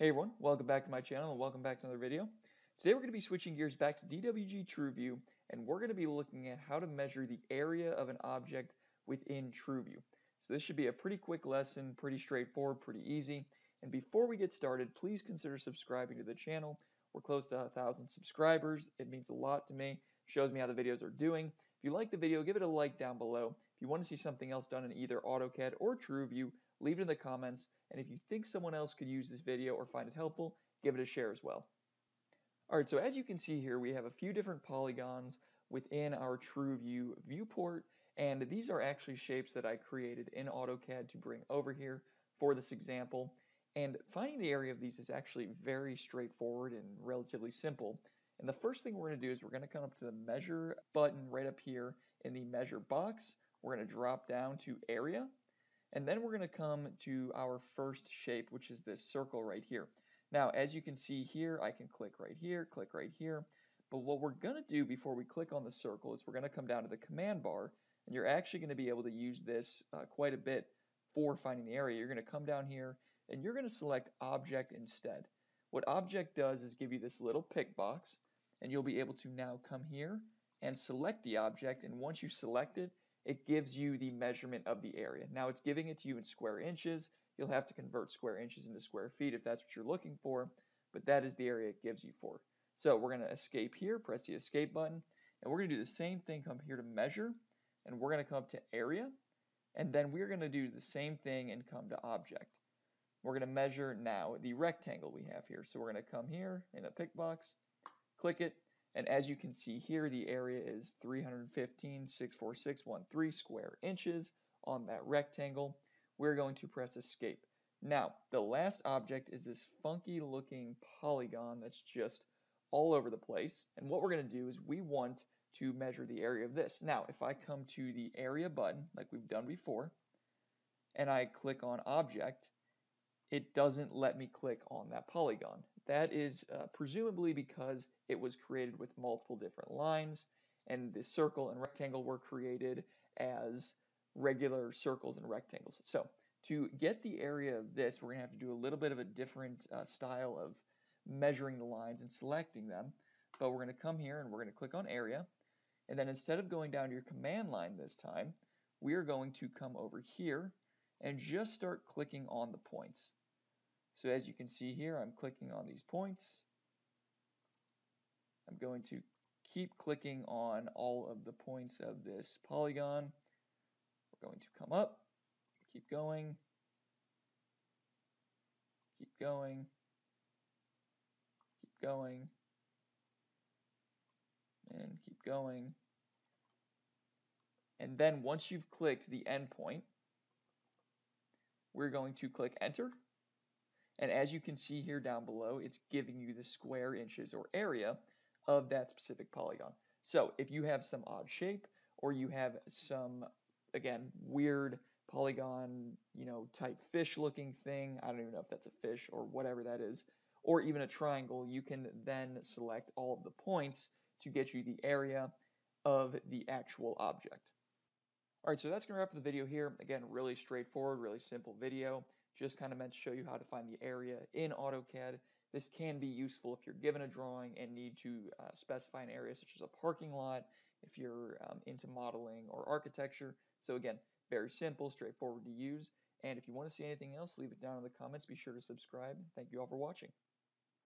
Hey everyone, welcome back to my channel and welcome back to another video. Today we're going to be switching gears back to DWG TrueView and we're going to be looking at how to measure the area of an object within TrueView. So this should be a pretty quick lesson, pretty straightforward, pretty easy. And before we get started, please consider subscribing to the channel. We're close to a thousand subscribers. It means a lot to me. Shows me how the videos are doing. If you like the video, give it a like down below. If you want to see something else done in either AutoCAD or TrueView, leave it in the comments, and if you think someone else could use this video or find it helpful, give it a share as well. Alright, so as you can see here, we have a few different polygons within our TrueView viewport, and these are actually shapes that I created in AutoCAD to bring over here for this example. And finding the area of these is actually very straightforward and relatively simple. And the first thing we're going to do is we're going to come up to the measure button right up here in the measure box. We're going to drop down to area and then we're going to come to our first shape, which is this circle right here. Now, as you can see here, I can click right here, click right here. But what we're going to do before we click on the circle is we're going to come down to the command bar, and you're actually going to be able to use this uh, quite a bit for finding the area. You're going to come down here, and you're going to select Object instead. What Object does is give you this little pick box, and you'll be able to now come here and select the object, and once you select it, it gives you the measurement of the area. Now it's giving it to you in square inches. You'll have to convert square inches into square feet if that's what you're looking for, but that is the area it gives you for. So we're going to escape here, press the escape button, and we're going to do the same thing, come here to measure, and we're going to come up to area, and then we're going to do the same thing and come to object. We're going to measure now the rectangle we have here. So we're going to come here in the pick box, click it, and as you can see here, the area is 315.64613 square inches on that rectangle. We're going to press escape. Now, the last object is this funky looking polygon that's just all over the place. And what we're going to do is we want to measure the area of this. Now, if I come to the area button, like we've done before, and I click on object, it doesn't let me click on that polygon. That is uh, presumably because it was created with multiple different lines, and the circle and rectangle were created as regular circles and rectangles. So to get the area of this, we're going to have to do a little bit of a different uh, style of measuring the lines and selecting them. But we're going to come here and we're going to click on area. And then instead of going down to your command line this time, we are going to come over here and just start clicking on the points. So as you can see here, I'm clicking on these points. I'm going to keep clicking on all of the points of this polygon. We're going to come up, keep going, keep going, keep going, and keep going. And then once you've clicked the endpoint, we're going to click enter and as you can see here down below, it's giving you the square inches or area of that specific polygon. So if you have some odd shape or you have some, again, weird polygon, you know, type fish looking thing, I don't even know if that's a fish or whatever that is, or even a triangle, you can then select all of the points to get you the area of the actual object. All right, so that's going to wrap up the video here. Again, really straightforward, really simple video. Just kind of meant to show you how to find the area in AutoCAD. This can be useful if you're given a drawing and need to uh, specify an area such as a parking lot, if you're um, into modeling or architecture. So again, very simple, straightforward to use. And if you want to see anything else, leave it down in the comments. Be sure to subscribe. Thank you all for watching.